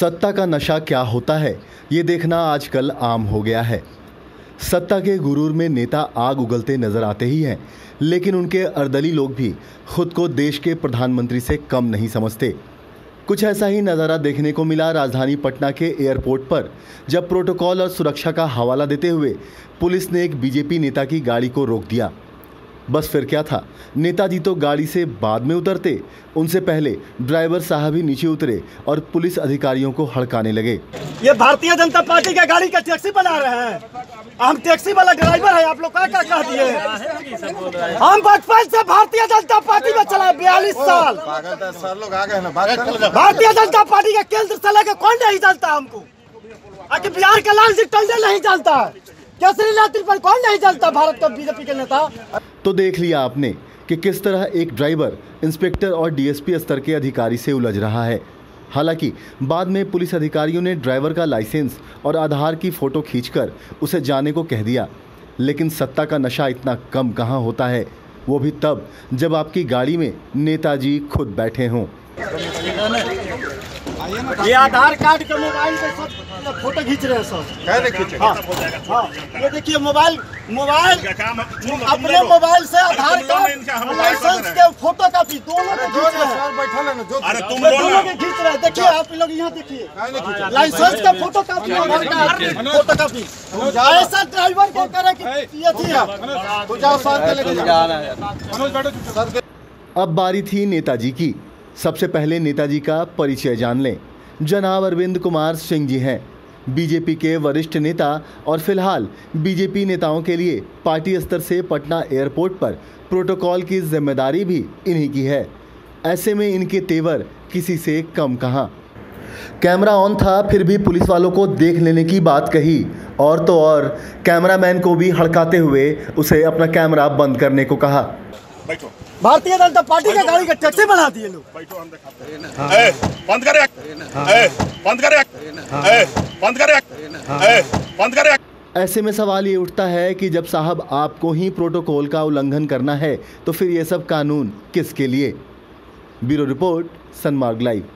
सत्ता का नशा क्या होता है, ये देखना आजकल आम हो गया है। सत्ता के गुरूर में नेता आग उगलते नज़र आते ही हैं, लेकिन उनके अर्दली लोग भी खुद को देश के प्रधानमंत्री से कम नहीं समझते। कुछ ऐसा ही नज़ारा देखने को मिला राजधानी पटना के एयरपोर्ट पर, जब प्रोटोकॉल और सुरक्षा का हवाला देते हुए पुलिस ने एक बीजेपी नेता की गाड़ी को रोक दिया। बस फिर क्या था? नेताजी तो गाड़ी से बाद में उतरते। उनसे पहले ड्राइवर साहब ही नीचे उतरे और पुलिस अधिकारियों को हड़काने लगे। ये भारतीय जनता पार्टी का गाड़ी का टैक्सी बना रहे हैं। हम टैक्सी वाला ड्राइवर है, आप लोग क्या क्या कह दिए? हम बचपन से भारतीय जनता पार्टी में चला बयालीस साल। भारतीय जनता पार्टी का केंद्र से लेकर कौन नहीं जानता हमको? आखिर बिहार का लाल सिंह टंडन नहीं जानता। केसरी लाल पर कौन नहीं जानता? भारत का बीजेपी के नेता। तो देख लिया आपने कि किस तरह एक ड्राइवर इंस्पेक्टर और डीएसपी स्तर के अधिकारी से उलझ रहा है। हालाँकि बाद में पुलिस अधिकारियों ने ड्राइवर का लाइसेंस और आधार की फ़ोटो खींचकर उसे जाने को कह दिया। लेकिन सत्ता का नशा इतना कम कहाँ होता है? वो भी तब जब आपकी गाड़ी में नेताजी खुद बैठे हों। ये आधार कार्ड के मोबाइल के सब फ़ोटो खींच रहे हैं सब। कह रहे खींचे। हाँ, हाँ, ये देखिए मोबाइल मोबाइल अपने मोबाइल से आधार कार्ड लाइसेंस के फ़ोटो कॉपी दोनों को जो खींच रहे अरे तुम दोनों के खींच रहे देखिए आप लोग यहाँ देखिए। लाइसेंस का photo copy Aadhaar card photo copy ऐसा ड्राइवर को करे कि ये थी तू जाओ सर के लेके अब बारी थी नेताजी की। सबसे पहले नेताजी का परिचय जान लें। जनाब अरविंद कुमार सिंह जी हैं। बीजेपी के वरिष्ठ नेता और फ़िलहाल बीजेपी नेताओं के लिए पार्टी स्तर से पटना एयरपोर्ट पर प्रोटोकॉल की ज़िम्मेदारी भी इन्हीं की है। ऐसे में इनके तेवर किसी से कम कहाँ? कैमरा ऑन था, फिर भी पुलिस वालों को देख लेने की बात कही। और तो और, कैमरामैन को भी हड़काते हुए उसे अपना कैमरा बंद करने को कहा। बैठो। भारतीय जनता पार्टी के गाड़ी का टैक्सी बना दिए लोग। बैठो हम दिखाते बंद करे बंद करे बंद करे बंद करे ऐसे में सवाल ये उठता है कि जब साहब आपको ही प्रोटोकॉल का उल्लंघन करना है तो फिर ये सब कानून किसके लिए? Bureau report Sanmarg live.